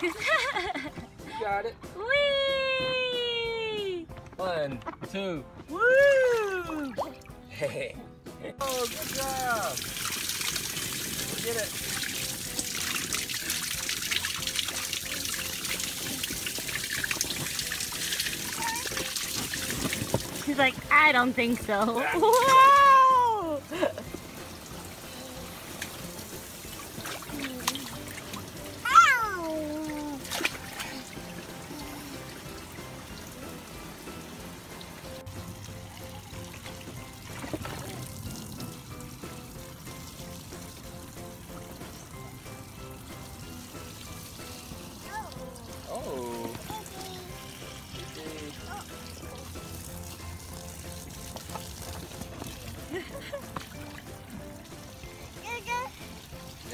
You got it. Whee! One, two. Woo! Hey. Oh, good job. Get it. She's like, I don't think so.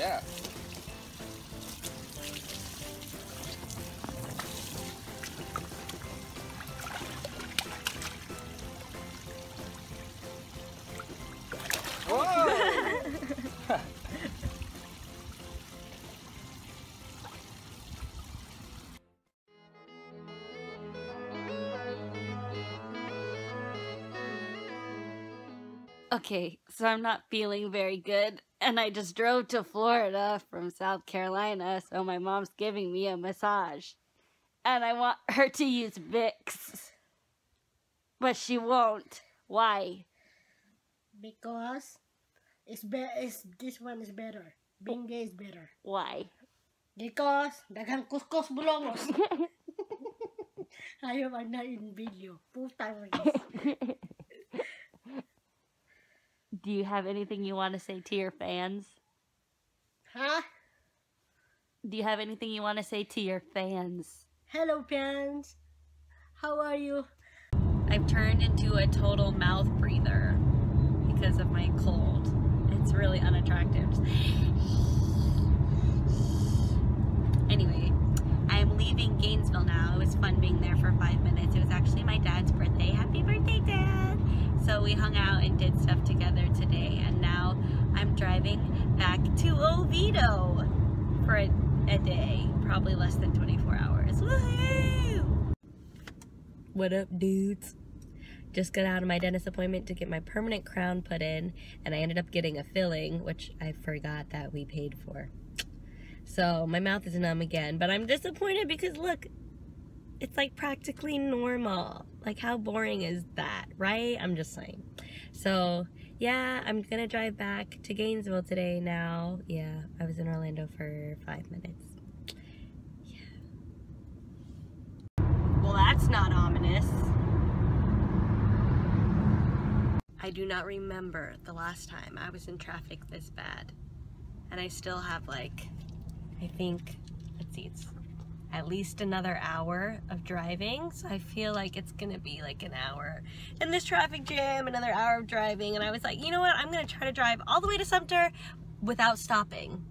Yeah. Okay, so I'm not feeling very good, and I just drove to Florida from South Carolina, so my mom's giving me a massage. And I want her to use Vicks. But she won't. Why? Because it's be it's, this one is better. Binge is better. Why? Because daghang kuskus bulongos. Ayaw na in video. Puta rin. Do you have anything you want to say to your fans? Huh? Do you have anything you want to say to your fans? Hello fans. How are you? I've turned into a total mouth breather because of my cold. It's really unattractive. Anyway, I'm leaving Gainesville now. It was fun being there for five minutes. It was actually my dad's birthday. Happy birthday, Dad! So we hung out and did stuff together today, and now I'm driving back to Oviedo for a, a day, probably less than 24 hours. Woohoo! What up, dudes? Just got out of my dentist appointment to get my permanent crown put in, and I ended up getting a filling, which I forgot that we paid for. So my mouth is numb again, but I'm disappointed because look, it's like practically normal. Like how boring is that, right? I'm just saying. So yeah, I'm gonna drive back to Gainesville today now. Yeah, I was in Orlando for five minutes. Yeah. Well, that's not ominous. I do not remember the last time I was in traffic this bad. And I still have like, I think, let's see, it's at least another hour of driving. So I feel like it's gonna be like an hour in this traffic jam, another hour of driving. And I was like, you know what? I'm gonna try to drive all the way to Sumter without stopping.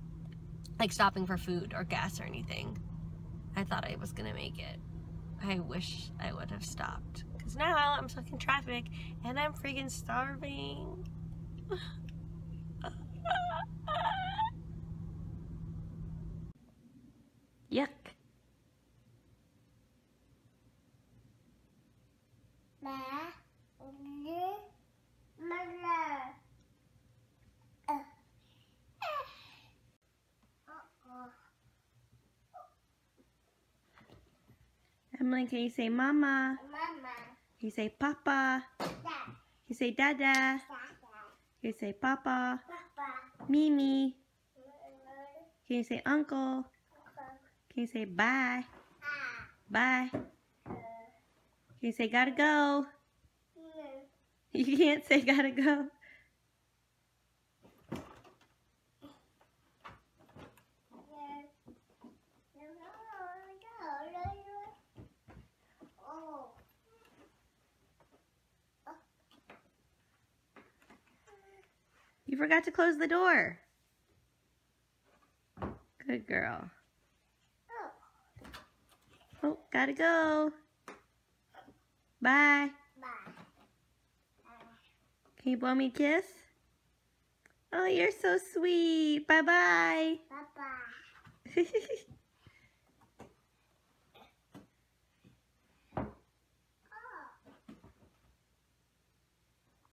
Like stopping for food or gas or anything. I thought I was gonna make it. I wish I would have stopped. Cause now I'm stuck in traffic and I'm freaking starving. Emmalyn, can you say mama? Can you say papa? Can you say dada? Can you say papa? Mimi? Can you say uncle? Can you say bye? Bye. Can you say gotta go? You can't say gotta go. You forgot to close the door. Good girl. Oh, gotta go. Bye. Can you blow me a kiss? Oh, you're so sweet. Bye-bye. Bye-bye.